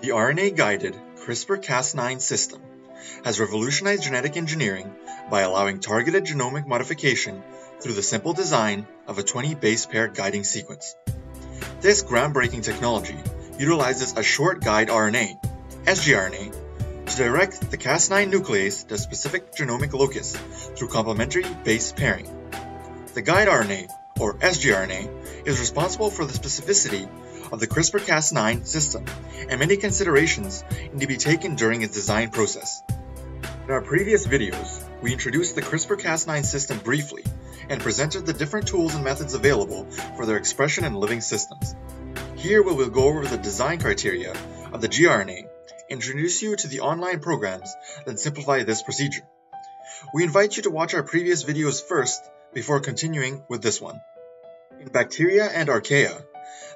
The RNA-guided CRISPR-Cas9 system has revolutionized genetic engineering by allowing targeted genomic modification through the simple design of a 20 base pair guiding sequence. This groundbreaking technology utilizes a short guide RNA, sgRNA, to direct the Cas9 nuclease to a specific genomic locus through complementary base pairing. The guide RNA, or sgRNA, is responsible for the specificity of the CRISPR-Cas9 system, and many considerations need to be taken during its design process. In our previous videos, we introduced the CRISPR-Cas9 system briefly and presented the different tools and methods available for their expression in living systems. Here we will go over the design criteria of the gRNA introduce you to the online programs that simplify this procedure. We invite you to watch our previous videos first before continuing with this one. In bacteria and archaea,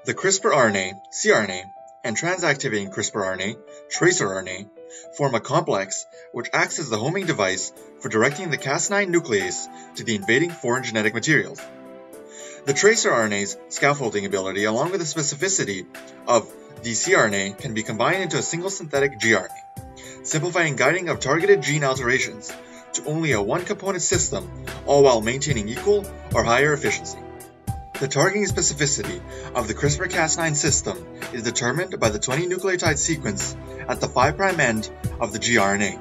the CRISPR RNA, cRNA, and transactivating CRISPR RNA, tracer RNA, form a complex which acts as the homing device for directing the Cas9 nuclease to the invading foreign genetic materials. The tracer RNA's scaffolding ability, along with the specificity of the cRNA, can be combined into a single synthetic gRNA, simplifying guiding of targeted gene alterations to only a one component system, all while maintaining equal or higher efficiency. The targeting specificity of the CRISPR-Cas9 system is determined by the 20 nucleotide sequence at the 5' end of the gRNA.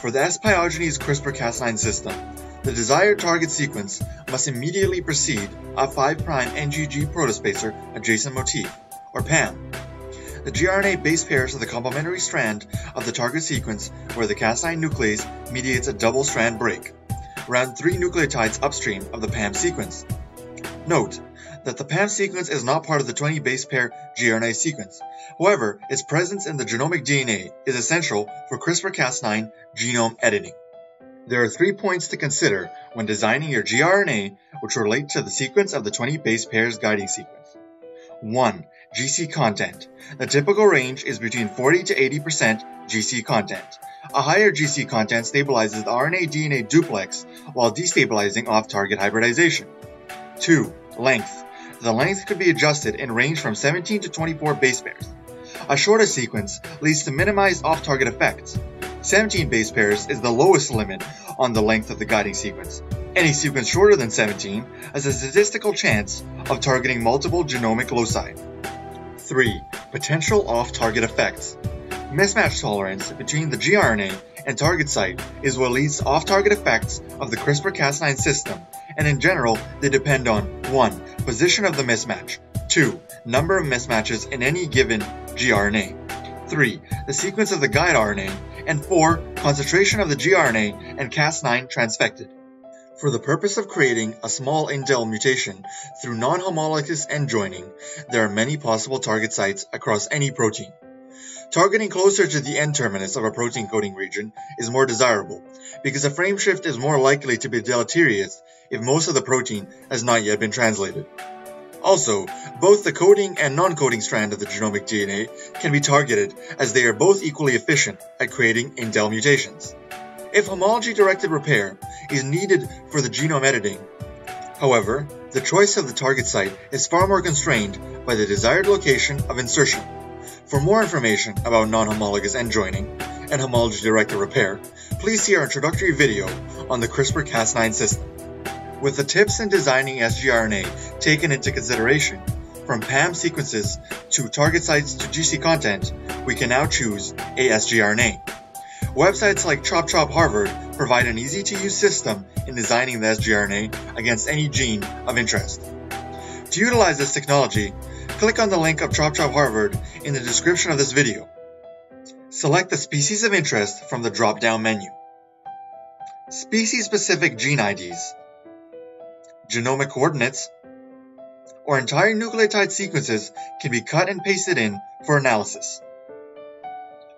For the S. pyogenes CRISPR-Cas9 system, the desired target sequence must immediately precede a 5' NGG protospacer adjacent motif, or PAM. The gRNA base pairs to the complementary strand of the target sequence where the Cas9 nuclease mediates a double strand break, around 3 nucleotides upstream of the PAM sequence. Note that the PAM sequence is not part of the 20 base pair gRNA sequence. However, its presence in the genomic DNA is essential for CRISPR-Cas9 genome editing. There are three points to consider when designing your gRNA which relate to the sequence of the 20 base pairs guiding sequence. 1. GC content. The typical range is between 40 to 80% GC content. A higher GC content stabilizes the RNA-DNA duplex while destabilizing off-target hybridization. 2. Length. The length could be adjusted and range from 17 to 24 base pairs. A shorter sequence leads to minimized off-target effects. 17 base pairs is the lowest limit on the length of the guiding sequence. Any sequence shorter than 17 has a statistical chance of targeting multiple genomic loci. 3. Potential off-target effects. Mismatch tolerance between the gRNA and target site is what leads to off-target effects of the CRISPR-Cas9 system and in general, they depend on 1. Position of the mismatch, 2. Number of mismatches in any given gRNA, 3. The sequence of the guide RNA, and 4. Concentration of the gRNA and Cas9 transfected. For the purpose of creating a small indel mutation through non-homologous end joining, there are many possible target sites across any protein. Targeting closer to the N-terminus of a protein coding region is more desirable, because a frame shift is more likely to be deleterious if most of the protein has not yet been translated. Also, both the coding and non-coding strand of the genomic DNA can be targeted as they are both equally efficient at creating indel mutations. If homology-directed repair is needed for the genome editing, however, the choice of the target site is far more constrained by the desired location of insertion. For more information about non-homologous end joining and homology-directed repair, please see our introductory video on the CRISPR-Cas9 system. With the tips in designing sgRNA taken into consideration, from PAM sequences to target sites to GC content, we can now choose a sgRNA. Websites like ChopChop Harvard provide an easy to use system in designing the sgRNA against any gene of interest. To utilize this technology, click on the link of ChopChop Harvard in the description of this video. Select the species of interest from the drop-down menu. Species-specific gene IDs genomic coordinates, or entire nucleotide sequences can be cut and pasted in for analysis.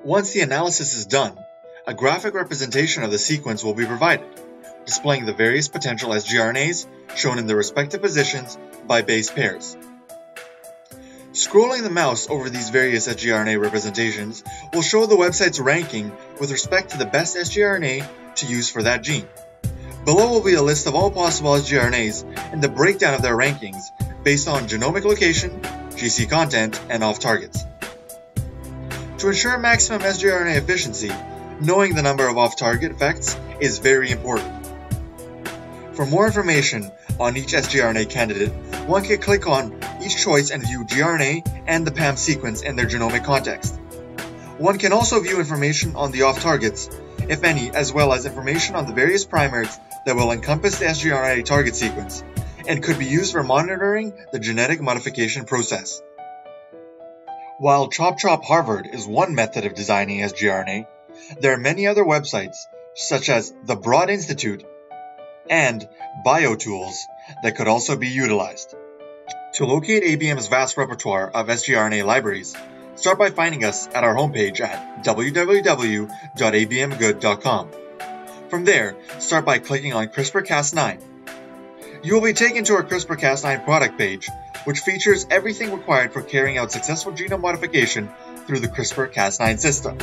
Once the analysis is done, a graphic representation of the sequence will be provided, displaying the various potential sgRNAs shown in their respective positions by base pairs. Scrolling the mouse over these various sgRNA representations will show the website's ranking with respect to the best sgRNA to use for that gene. Below will be a list of all possible sgRNAs and the breakdown of their rankings based on genomic location, GC content, and off-targets. To ensure maximum sgRNA efficiency, knowing the number of off-target effects is very important. For more information on each sgRNA candidate, one can click on each choice and view gRNA and the PAM sequence in their genomic context. One can also view information on the off-targets, if any, as well as information on the various primers that will encompass the sgRNA target sequence, and could be used for monitoring the genetic modification process. While ChopChop Harvard is one method of designing sgRNA, there are many other websites, such as the Broad Institute and BioTools, that could also be utilized. To locate ABM's vast repertoire of sgRNA libraries, start by finding us at our homepage at www.abmgood.com. From there, start by clicking on CRISPR-Cas9. You will be taken to our CRISPR-Cas9 product page, which features everything required for carrying out successful genome modification through the CRISPR-Cas9 system.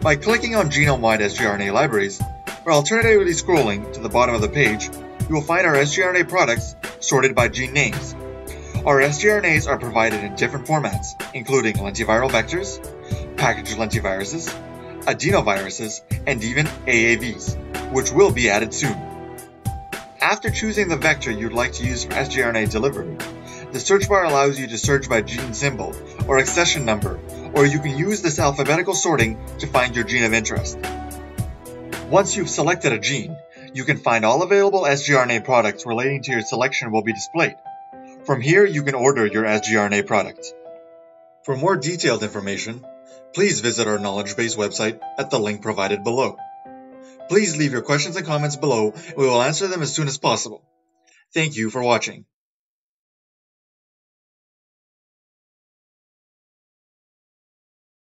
By clicking on genome-wide sgRNA libraries, or alternatively scrolling to the bottom of the page, you will find our sgRNA products sorted by gene names. Our sgRNAs are provided in different formats, including lentiviral vectors, packaged lentiviruses, adenoviruses, and even AAVs, which will be added soon. After choosing the vector you'd like to use for sgRNA delivery, the search bar allows you to search by gene symbol or accession number, or you can use this alphabetical sorting to find your gene of interest. Once you've selected a gene, you can find all available sgRNA products relating to your selection will be displayed. From here, you can order your sgRNA product. For more detailed information, please visit our knowledge base website at the link provided below. Please leave your questions and comments below and we will answer them as soon as possible. Thank you for watching.